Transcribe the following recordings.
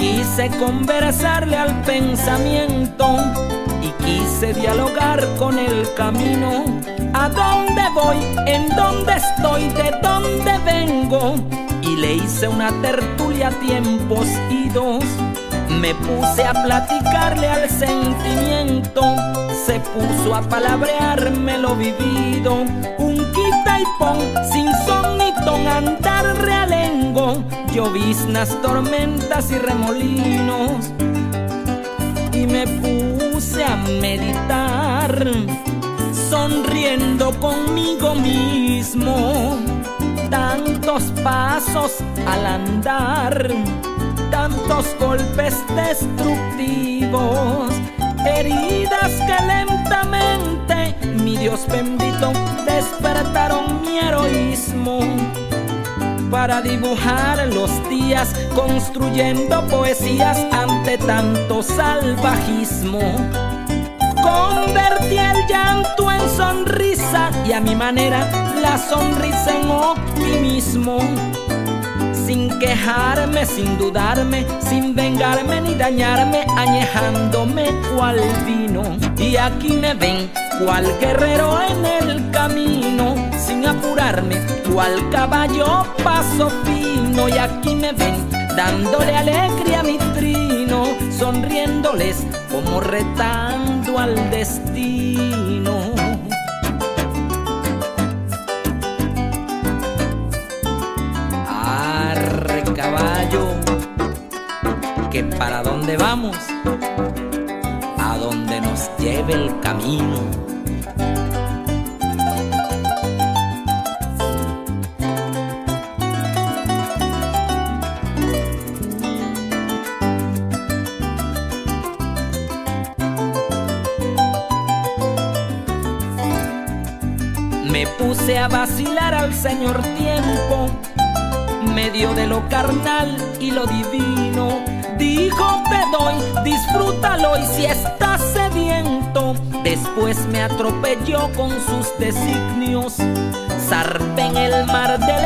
Quise conversarle al pensamiento y quise dialogar con el camino. ¿A dónde voy? ¿En dónde estoy? ¿De dónde vengo? Y le hice una tertulia a tiempos idos. Me puse a platicarle al sentimiento, se puso a palabrearme lo vivido. Un quita y pon, sin son ni ton, andar lloviznas, tormentas y remolinos. Y me puse a meditar, sonriendo conmigo mismo. Tantos pasos al andar tantos golpes destructivos, heridas que lentamente, mi Dios bendito, despertaron mi heroísmo para dibujar los días, construyendo poesías ante tanto salvajismo. Convertí el llanto en sonrisa y a mi manera la sonrisa en optimismo sin quejarme, sin dudarme, sin vengarme ni dañarme, añejándome cual vino. Y aquí me ven, cual guerrero en el camino, sin apurarme, cual caballo paso fino. Y aquí me ven, dándole alegría a mi trino, sonriéndoles como retando al destino. que para dónde vamos, a donde nos lleve el camino. Me puse a vacilar al señor tiempo, medio de lo carnal y lo divino Dijo te doy, disfrútalo y si estás sediento, después me atropelló con sus designios. Zarpé en el mar enamoramiento,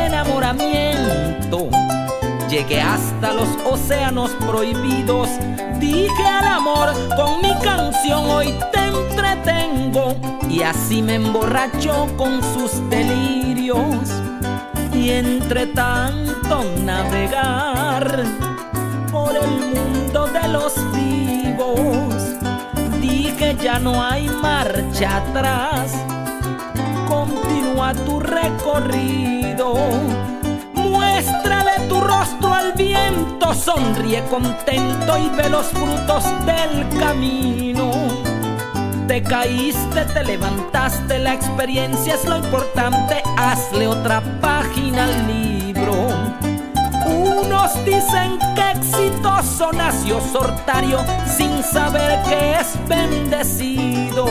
llegué hasta los océanos prohibidos. Dije al amor con mi canción hoy te entretengo y así me emborrachó con sus delirios. Y entre tanto navegar por el mundo de los vivos. Dije ya no hay marcha atrás, continúa tu recorrido. Muéstrale tu rostro al viento, sonríe contento y ve los frutos del camino. Te caíste, te levantaste, la experiencia es lo importante, hazle otra página al libro. Unos dicen que exitoso nació sortario sin saber que es bendecido.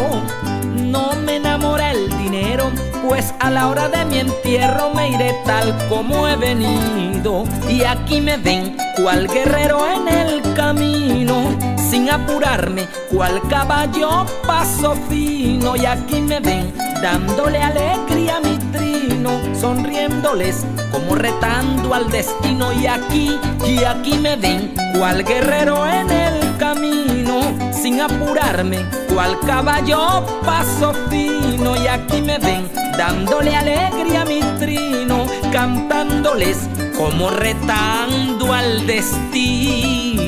No me enamora el dinero, pues a la hora de mi entierro me iré tal como he venido. Y aquí me ven, cual guerrero en el camino, sin apurarme, cual caballo paso fino. Y aquí me ven, dándole alegría a mi trino, sonriéndoles como retando al destino y aquí, y aquí me ven, cual guerrero en el camino, sin apurarme, cual caballo paso fino y aquí me ven, dándole alegría a mi trino, cantándoles como retando al destino.